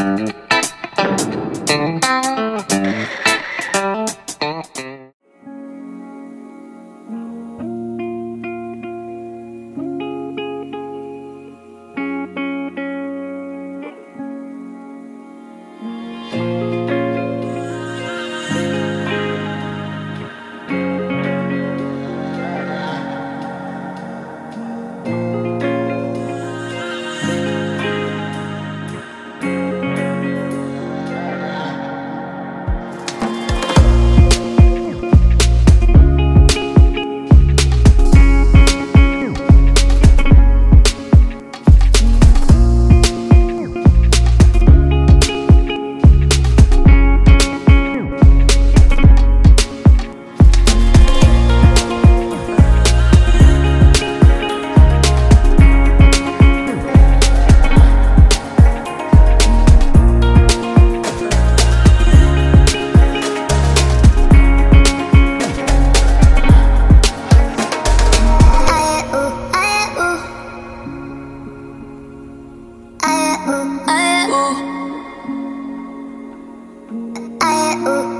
Thank you. I, ooh.